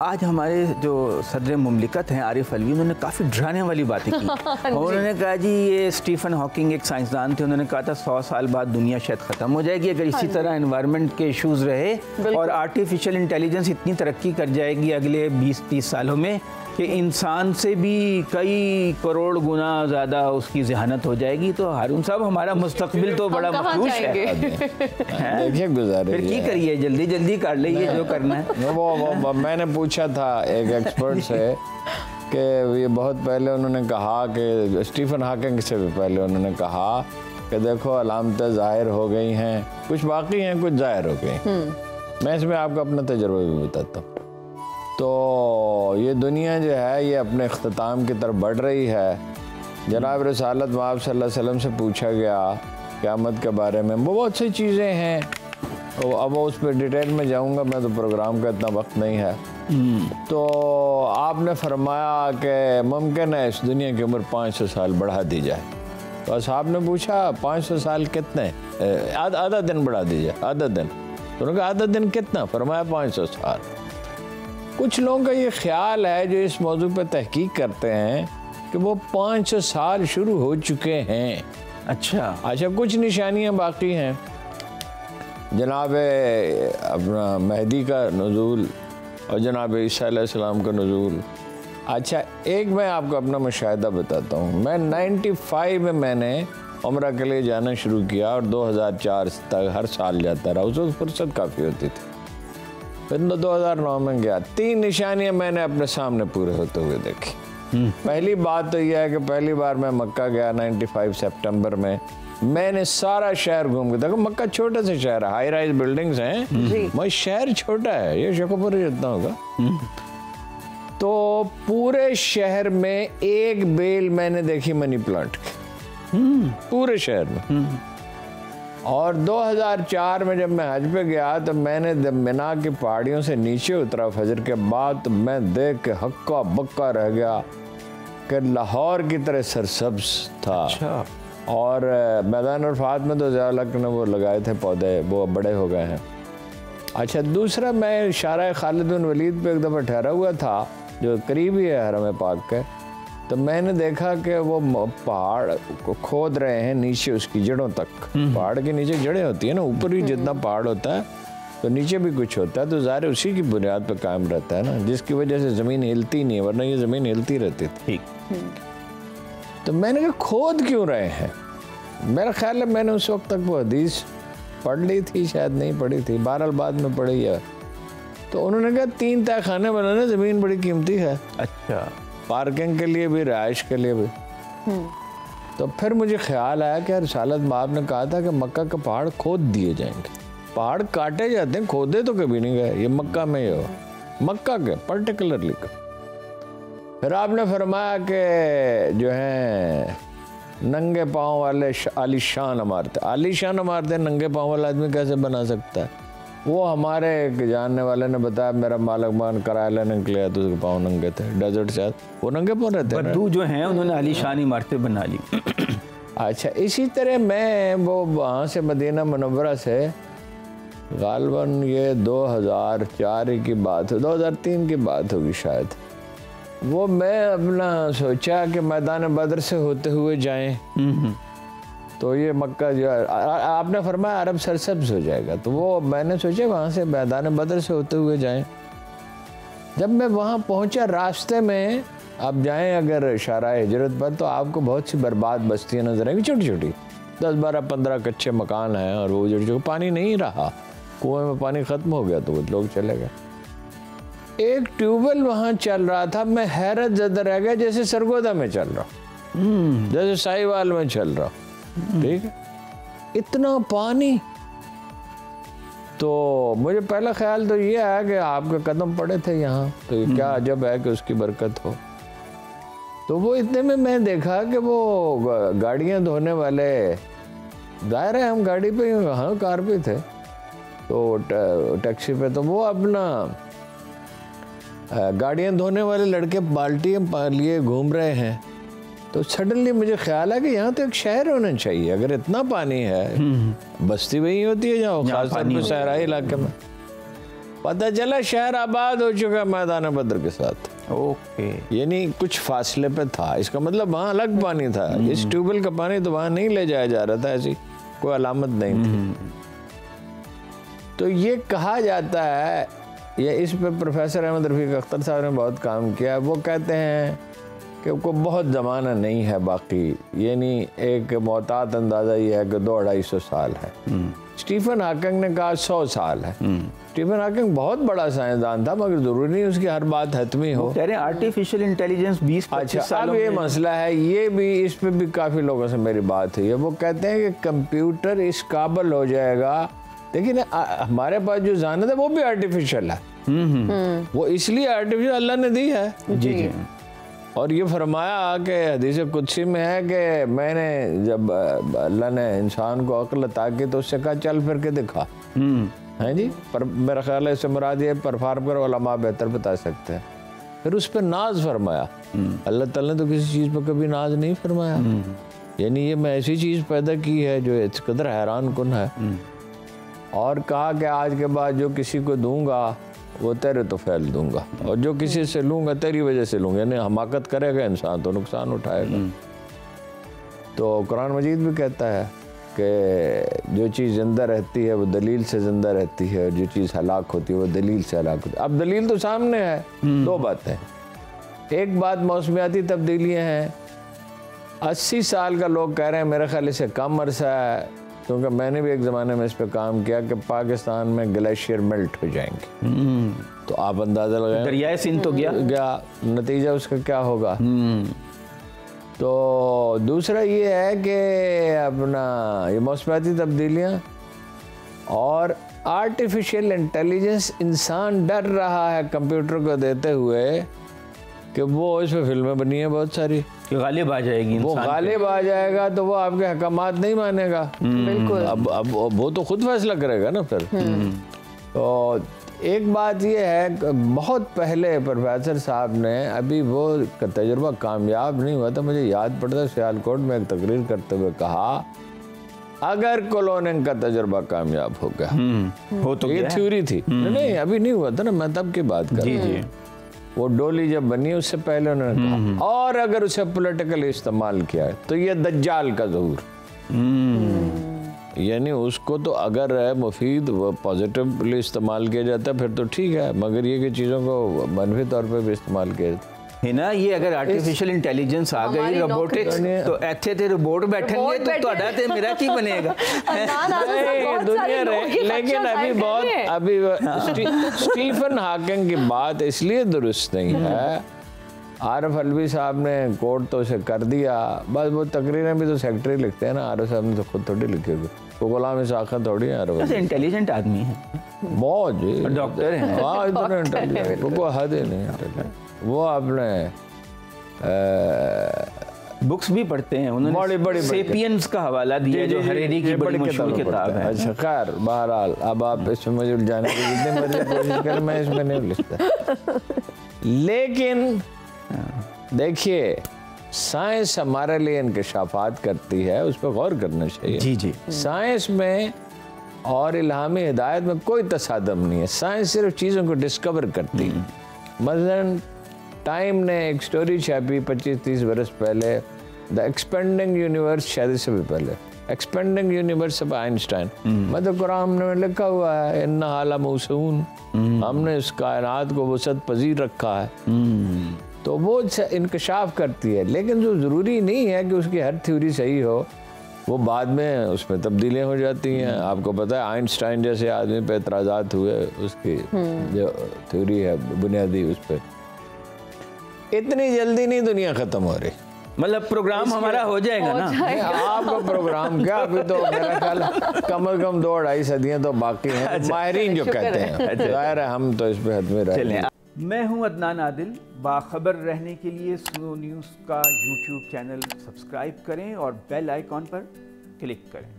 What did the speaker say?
आज हमारे जो सदर ममलिकत हैं आरिफ अलवी उन्होंने काफ़ी डराने वाली बातें की। उन्होंने कहा जी ये स्टीफन हॉकिंग एक साइंसदान थे उन्होंने कहा था सौ साल बाद दुनिया शायद ख़त्म हो जाएगी अगर इसी हाँ तरह इन्वायरमेंट के इश्यूज़ रहे। और आर्टिफिशियल इंटेलिजेंस इतनी तरक्की कर जाएगी अगले बीस तीस सालों में। कि इंसान से भी कई करोड़ गुना ज़्यादा उसकी जहानत हो जाएगी तो हारून साहब हमारा मुस्तकबिल तो बड़ा मखलूश है। देखिए गुजारे फिर की करिए जल्दी जल्दी कर लीजिए जो करना है। वो, वो, वो मैंने पूछा था एक एक्सपर्ट से कि ये बहुत पहले उन्होंने कहा कि स्टीफन हाकिंग से भी पहले उन्होंने कहा कि देखो अलामतें ज़ाहिर हो गई हैं कुछ बाकी हैं कुछ ज़ाहिर हो गई हम्म। मैं इसमें आपको अपना तजर्बा भी बताता हूँ। तो ये दुनिया जो है ये अपने अख्ताम की तरफ़ बढ़ रही है। जनाब रसालत माब वसल्लम से पूछा गया क़्यामत के बारे में वो बहुत सी चीज़ें हैं। तो अब उस पर डिटेल में जाऊँगा मैं तो प्रोग्राम का इतना वक्त नहीं है। हम्म। तो आपने फरमाया कि मुमकिन है इस दुनिया की उम्र पाँच सौ साल बढ़ा दी जाए। तो साहब ने पूछा पाँच सौ साल कितने? आधा दिन बढ़ा दीजिए आधा दिन। तो उन्होंने कहा आधा दिन कितना? फरमाया पाँच सौ साल। कुछ लोगों का ये ख्याल है जो इस मौजू पर तहकीक करते हैं कि वो पाँच सौ साल शुरू हो चुके हैं। अच्छा। अच्छा कुछ निशानियाँ बाकी हैं। जनाब अपना मेहदी का नजूल और जनाब ईसीम का नजूल। अच्छा एक मैं आपको अपना मुशाह बताता हूँ। मैं 95 में मैंने उम्र के लिए जाना शुरू किया और 2004 तक हर साल जाता रहा। उस वक्त फुर्सत काफ़ी होती थी। फिर दो हज़ार नौ में गया। तीन निशानियाँ मैंने अपने सामने पूरे होते हुए देखी। हम्म। पहली बात तो यह है कि पहली बार मैं मक्का गया 95 सितंबर में। मैंने सारा शहर घूम के देखो। मक्का छोटा सा शहर है। हाई राइज बिल्डिंग्स हैं। मैं शहर छोटा है। ये शकोपुर जितना होगा। हम्म। तो पूरे शहर में एक बेल मैंने देखी मनी प्लांट की। हम्म। पूरे शहर में। और 2004 में जब मैं हज पे गया तो मैंने मीना की पहाड़ियों से नीचे उतरा। फजर के बाद तो मैं देख के हक्का बक्का रह गया कि लाहौर की तरह सरसब्स था। अच्छा। और मैदान अरफात में तो ज़्यादा ने वो लगाए थे पौधे वो बड़े हो गए हैं। अच्छा दूसरा मैं शारा खालिद वलीद पे एक दफ़ा ठहरा हुआ था जो करीब ही है हरम पाक के। तो मैंने देखा कि वो पहाड़ को खोद रहे हैं नीचे उसकी जड़ों तक। हम्म। पहाड़ के नीचे जड़ें होती है ना ऊपर ही जितना पहाड़ होता है तो नीचे भी कुछ होता है तो ज़ाहिर उसी की बुनियाद पर कायम रहता है ना जिसकी वजह से ज़मीन हिलती नहीं है वरना ये ज़मीन हिलती रहती थी। तो मैंने कहा खोद क्यों रहे हैं? मेरा ख्याल है मैंने उस वक्त तक वो हदीस पढ़ ली थी शायद नहीं पढ़ी थी बहरहाल बाद में पढ़ी है। तो उन्होंने कहा तीन तय खाने बनाने ज़मीन बड़ी कीमती है। अच्छा। पार्किंग के लिए भी रहाइश के लिए भी। हम्म। तो फिर मुझे ख्याल आया कि रसालत माप ने कहा था कि मक्का के पहाड़ खोद दिए जाएँगे। पहाड़ काटे जाते हैं खोदे तो कभी नहीं गए। ये मक्का में ही हो। मक्का के पर्टिकुलरली का फिर आपने फरमाया कि जो है नंगे पाँव वाले आलिशान इमारतें। आलिशान इमारतें नंगे पाँव वाला आदमी कैसे बना सकता है? वो हमारे एक जानने वाले ने बताया मेरा मालक मान किराया लेने के लिए तो उसके पाँव नंगे थे। डेजर्ट से वो नंगे पाँव रहते बद्दू जो हैं उन्होंने आलीशान इमारतें बना ली। अच्छा इसी तरह मैं वो वहाँ से मदीना मनवरा से गालबन ये 2004 की बात है 2003 की बात होगी शायद। वो मैं अपना सोचा कि मैदान बदर से होते हुए जाएँ। हम्म, हम्म। तो ये मक्का जो है आपने फरमाया अरब सरसब्ज हो जाएगा। तो वो मैंने सोचा वहाँ से मैदान बदर से होते हुए जाएँ। जब मैं वहाँ पहुँचा रास्ते में आप जाएँ अगर इशारा हज़रत पर तो आपको बहुत सी बर्बाद बस्तियाँ नज़र आएँगी छोटी छोटी दस बारह पंद्रह कच्चे मकान हैं और वो जो पानी नहीं रहा कुएँ में पानी ख़त्म हो गया तो वो लोग चले गए। एक ट्यूबवेल वहाँ चल रहा था मैं हैरत ज़्यादा रह गया जैसे सरगोदा में चल रहा। हूँ जैसे साहिवाल में चल रहा। हूँ ठीक है। इतना पानी। तो मुझे पहला ख्याल तो ये आया कि आपके कदम पड़े थे यहाँ तो ये क्या हम्म। अजब है कि उसकी बरकत हो। तो वो इतने में मैं देखा कि वो गाड़ियाँ धोने वाले ज़ाहिर है हम गाड़ी पे हाँ कार पे थे। तो टैक्सी पे तो वो अपना गाड़ियाँ धोने वाले लड़के बाल्टी लिए घूम रहे हैं। तो सडनली मुझे ख्याल है कि यहाँ तो एक शहर होना चाहिए। अगर इतना पानी है बस्ती वही होती है जहाँ खासतौर पर सहराई इलाके में। पता चला शहर आबाद हो चुका है मैदान बद्र के साथ। ओके। यानी कुछ फासले पे था। इसका मतलब वहाँ अलग पानी था। इस ट्यूबवेल का पानी तो वहाँ नहीं ले जाया जा रहा था ऐसी कोई अलामत नहीं थी। तो ये कहा जाता है ये इस पे प्रोफेसर अहमद रफ़ीक अख्तर साहब ने बहुत काम किया। वो कहते हैं कि को बहुत ज़माना नहीं है बाकी। यानी एक मोहतात अंदाज़ा ये है कि दो अढ़ाई सौ साल है। स्टीफन हाकिंग ने कहा सौ साल है। स्टीफन हाकिंग बहुत बड़ा साइंसदान था मगर ज़रूरी नहीं उसकी हर बात हतमी हो। कह रहे हैं आर्टिफिशियल इंटेलिजेंस 20 अच्छा अब ये मसला है ये भी इस पे भी काफ़ी लोगों से मेरी बात हुई है। वो कहते हैं कि कंप्यूटर इस काबल हो जाएगा। लेकिन हमारे पास जो जानत है वो भी आर्टिफिशियल है। हम्म हम्म। वो इसलिए आर्टिफिशियल अल्लाह ने दी है। जी। जी। और ये फरमाया कि हदीस कुदसी में है कि मैंने जब अल्लाह ने इंसान को अक्ल अता की तो उससे कहा चल फिर के दिखा। हम्म। है जी? पर मेरा ख्याल है इससे मुराद ये परफार्म कर उलमा बेहतर बता सकते हैं। फिर उस पर नाज फरमाया। अल्लाह ताला ने तो किसी चीज़ पर कभी नाज नहीं फरमाया। यानी ये मैं ऐसी चीज़ पैदा की है जो इस कदर हैरान कन है। और कहा कि आज के बाद जो किसी को दूँगा वो तेरे तो फैल दूँगा। और जो किसी से लूँगा तेरी वजह से लूँगा यानी हमाकत करेगा इंसान तो नुकसान उठाएगा। तो कुरान मजीद भी कहता है कि जो चीज़ ज़िंदा रहती है वो दलील से ज़िंदा रहती है और जो चीज़ हलाक होती है वो दलील से हलाक होती है। अब दलील तो सामने है। दो बातें एक बात मौसमियाती तब्दीलियाँ हैं। अस्सी साल का लोग कह रहे हैं मेरे ख्याल से कम अरसा है। क्योंकि मैंने भी एक ज़माने में इस पर काम किया कि पाकिस्तान में ग्लेशियर मेल्ट हो जाएँगे। तो आप अंदाज़ा लगाएँ। दरियाए सिंध तो गया। क्या नतीजा उसका क्या होगा? हम्म। तो दूसरा ये है कि अपना ये मौसमियाती तब्दीलियाँ और आर्टिफिशियल इंटेलिजेंस इंसान डर रहा है कंप्यूटर को देते हुए कि वो इसमें फ़िल्में बनी है बहुत सारी। कि गालिब आ जाएगी वो गालिब आ जाएगा तो वो आपके हकामात नहीं मानेगा। बिल्कुल। अब अब वो तो खुद फैसला करेगा ना फिर। तो एक बात ये है बहुत पहले प्रोफेसर साहब ने अभी वो तजुर्बा कामयाब नहीं हुआ था मुझे याद पड़ता है सियालकोट में एक तकरीर करते हुए कहा अगर कॉलोनिंग का तजुर्बा कामयाब हो गया। हम्म। हो तो ये थ्योरी थी। नहीं अभी नहीं हुआ था ना मैं तब की बात कर रहा हूँ। वो डोली जब बनी उससे पहले उन्होंने कहा। और अगर उसे पॉलिटिकल इस्तेमाल किया है तो ये दज्जाल का जहूर। हम्म। यानी उसको तो अगर मुफीद व पॉजिटिवली इस्तेमाल किया जाता है फिर तो ठीक है। मगर ये कि चीज़ों को मनफी तौर पर भी इस्तेमाल किया जाता है। है ना ये अगर आर्टिफिशियल इंटेलिजेंस आ गई हमारी रोबोटिक्स नौकरी- तो ਇੱਥੇ ਤੇ रोबोट बैठेंगे रोबोट तो ਤੁਹਾਡਾ ਤੇ ਮੇਰਾ ਕੀ ਬਣੇਗਾ ना, ना, तो नहीं, बहुत सारे दुनिया लोग रहे ये लेकिन खदशा अभी जाहिर बहुत कर रहे हैं। अभी वो- स्टी- स्टीफन हाकिंग की बात इसलिए दुरुस्त नहीं है आरफ अलवी साहब ने कोर्ट तो उसे कर दिया बस वो तकरीरें भी तो सेक्रेटरी लिखते हैं ना आरफ साहब ने तो खुद थोड़ी लिखी होगी वो गुलाम साखा थोड़ी है आरफ वैसे इंटेलिजेंट आदमी है बहुत जी डॉक्टर हैं हाँ इतना इंटेलिजेंट वो कोई हद ही नहीं इंटेलिजेंट वो आपने बुक्स भी पढ़ते हैं उन्होंने बड़ी- बड़ी- सेपियंस का हवाला दिया जो हरेरी की बड़ी मशहूर किताब है। अच्छा खैर बहरहाल अब आप इसमें मुझे उलझाने की जितनी मर्ज़ी कोशिश करें मैं इसमें नहीं उलझता लेकिन देखिए साइंस हमारे लिए इंकशाफात करती है उस पर गौर करना चाहिए। जी जी। साइंस में और इल्हामी हिदायत में कोई तसादम नहीं है। साइंस सिर्फ़ चीज़ों को डिस्कवर करती है। मसलन टाइम ने एक स्टोरी छापी 25-30 बरस पहले। द एक्सपेंडिंग यूनिवर्स शायद से भी पहले। एक्सपेंडिंग यूनिवर्स ऑफ़ आइंस्टाइन मतलब कुरान में लिखा हुआ है इन हाला मौसून। हमने इस कायनात को वसत पजीर रखा है। तो वो इंकशाफ करती है। लेकिन जो ज़रूरी नहीं है कि उसकी हर थ्योरी सही हो वो बाद में उसमें तब्दीलियाँ हो जाती हैं। आपको पता है आइंस्टाइन जैसे आदमी पे एतराज़ात हुए उसकी जो थ्योरी है बुनियादी उस पर इतनी जल्दी नहीं दुनिया ख़त्म हो रही। मतलब प्रोग्राम हमारा हो जाएगा ना। नहीं, आपका प्रोग्राम क्या? अभी तो मेरा ख्याल कम अज कम दो अढ़ाई सदियाँ तो बाकी हैं। माहरीन जो कहते हैं। ज़ाहिर है हम तो इस पे हद में रह चलें मैं हूँ अदनान आदिल। बाखबर रहने के लिए स्नो न्यूज़ का यूट्यूब चैनल सब्सक्राइब करें और बेल आइकॉन पर क्लिक करें।